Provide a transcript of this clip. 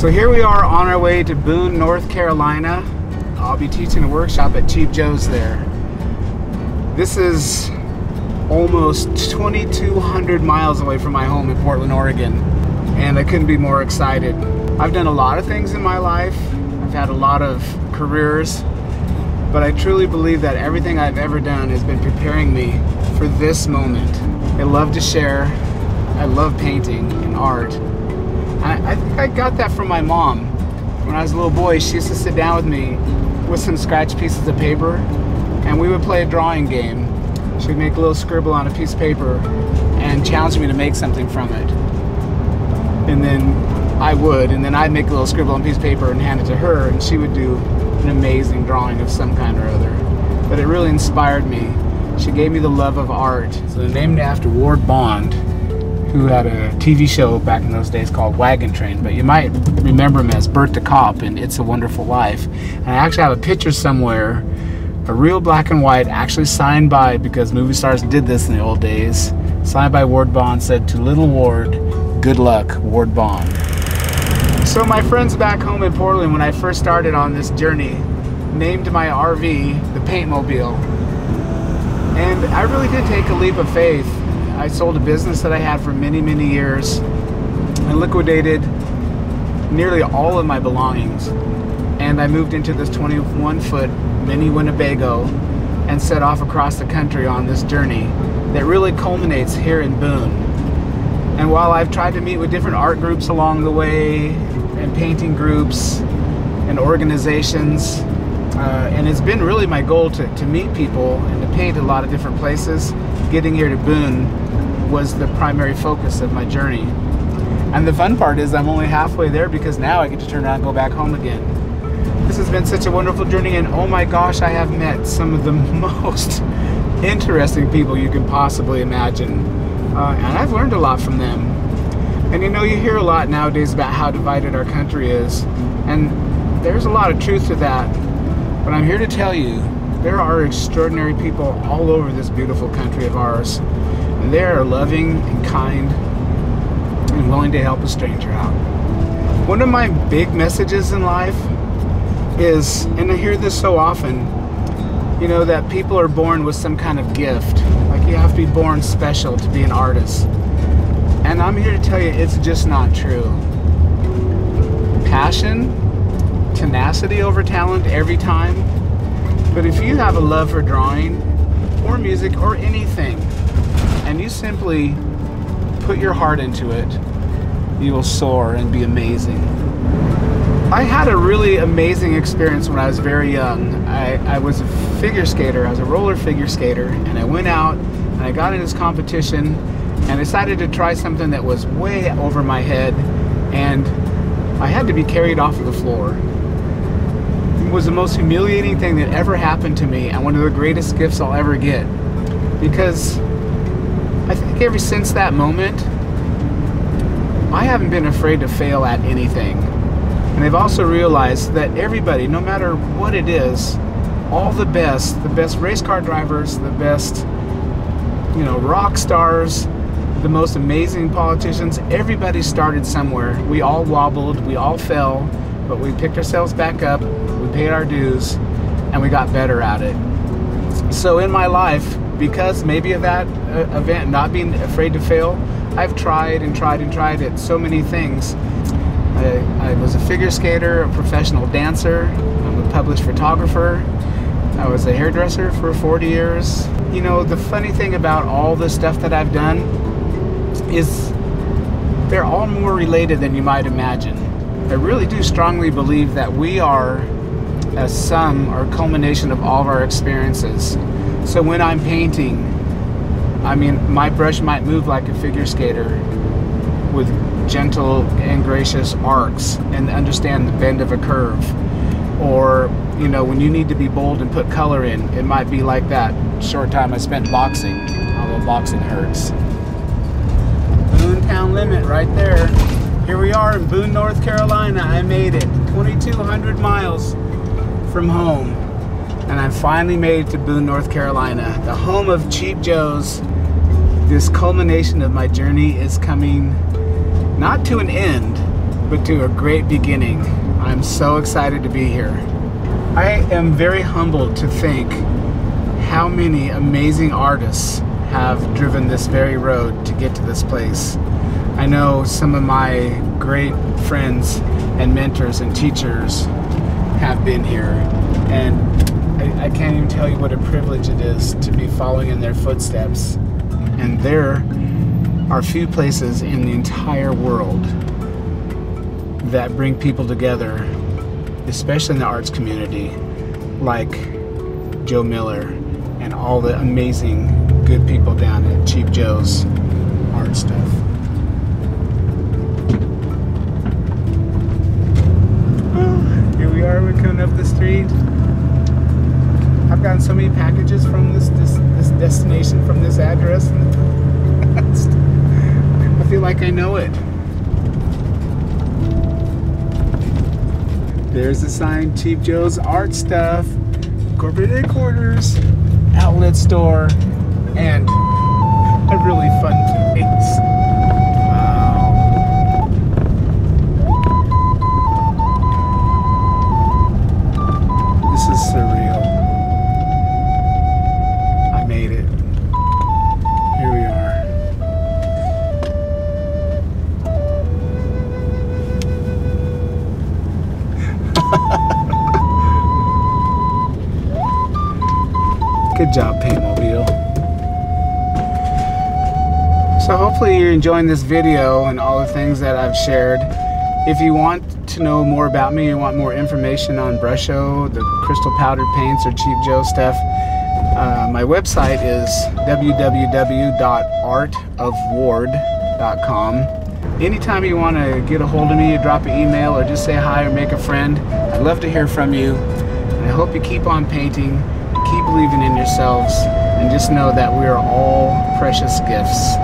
So here we are on our way to Boone, North Carolina. I'll be teaching a workshop at Cheap Joe's there. This is almost 2,200 miles away from my home in Portland, Oregon, and I couldn't be more excited. I've done a lot of things in my life. I've had a lot of careers, but I truly believe that everything I've ever done has been preparing me for this moment. I love to share. I love painting and art. I, I think I got that from my mom. When I was a little boy, she used to sit down with me with some scratch pieces of paper and we would play a drawing game. She'd make a little scribble on a piece of paper and challenge me to make something from it. And then I would, and then I'd make a little scribble on a piece of paper and hand it to her, and she would do an amazing drawing of some kind or other. But it really inspired me. She gave me the love of art. So named after Ward Bond, who had a TV show back in those days called Wagon Train, but you might remember him as Bert the Cop in It's a Wonderful Life. And I actually have a picture somewhere, a real black and white, actually signed by, because movie stars did this in the old days, signed by Ward Bond, said to little Ward, good luck, Ward Bond. So my friends back home in Portland, when I first started on this journey, named my RV the Paintmobile. And I really did take a leap of faith I sold a business that I had for many, many years and liquidated nearly all of my belongings. And I moved into this 21 foot mini Winnebago and set off across the country on this journey that really culminates here in Boone. And while I've tried to meet with different art groups along the way and painting groups and organizations, uh, and it's been really my goal to, to meet people and to paint a lot of different places. Getting here to Boone was the primary focus of my journey. And the fun part is I'm only halfway there because now I get to turn around and go back home again. This has been such a wonderful journey and oh my gosh, I have met some of the most interesting people you can possibly imagine. Uh, and I've learned a lot from them. And you know, you hear a lot nowadays about how divided our country is. And there's a lot of truth to that. But I'm here to tell you, there are extraordinary people all over this beautiful country of ours. They are loving and kind and willing to help a stranger out. One of my big messages in life is, and I hear this so often, you know, that people are born with some kind of gift. Like you have to be born special to be an artist. And I'm here to tell you it's just not true. Passion, tenacity over talent every time. But if you have a love for drawing or music or anything, and you simply put your heart into it, you will soar and be amazing. I had a really amazing experience when I was very young. I, I was a figure skater, I was a roller figure skater, and I went out and I got in this competition and decided to try something that was way over my head and I had to be carried off of the floor. It was the most humiliating thing that ever happened to me and one of the greatest gifts I'll ever get because Think ever since that moment, I haven't been afraid to fail at anything. And I've also realized that everybody, no matter what it is, all the best, the best race car drivers, the best, you know, rock stars, the most amazing politicians, everybody started somewhere. We all wobbled, we all fell, but we picked ourselves back up, we paid our dues, and we got better at it. So in my life, because maybe of that uh, event, not being afraid to fail, I've tried and tried and tried at so many things. I, I was a figure skater, a professional dancer, I'm a published photographer. I was a hairdresser for 40 years. You know, the funny thing about all the stuff that I've done is they're all more related than you might imagine. I really do strongly believe that we are a sum or culmination of all of our experiences. So when I'm painting, I mean, my brush might move like a figure skater with gentle and gracious arcs and understand the bend of a curve. Or, you know, when you need to be bold and put color in, it might be like that short time I spent boxing, although boxing hurts. Boone Town Limit right there. Here we are in Boone, North Carolina. I made it 2,200 miles from home and I finally made it to Boone, North Carolina, the home of Cheap Joe's. This culmination of my journey is coming not to an end, but to a great beginning. I'm so excited to be here. I am very humbled to think how many amazing artists have driven this very road to get to this place. I know some of my great friends and mentors and teachers have been here, and I, I, can't even tell you what a privilege it is to be following in their footsteps. And there are few places in the entire world that bring people together, especially in the arts community, like Joe Miller and all the amazing good people down at Cheap Joe's art stuff. We're coming up the street. I've gotten so many packages from this this, this destination from this address. I feel like I know it. There's the sign, Cheap Joe's Art Stuff, corporate headquarters, outlet store, and a really fun place. Good job, Paintmobile. So hopefully you're enjoying this video and all the things that I've shared. If you want to know more about me, you want more information on Brusho, the crystal powdered paints or Cheap Joe stuff, uh, my website is www.artofward.com. Anytime you want to get a hold of me, drop an email or just say hi or make a friend, I'd love to hear from you. And I hope you keep on painting, keep believing in yourselves, and just know that we are all precious gifts.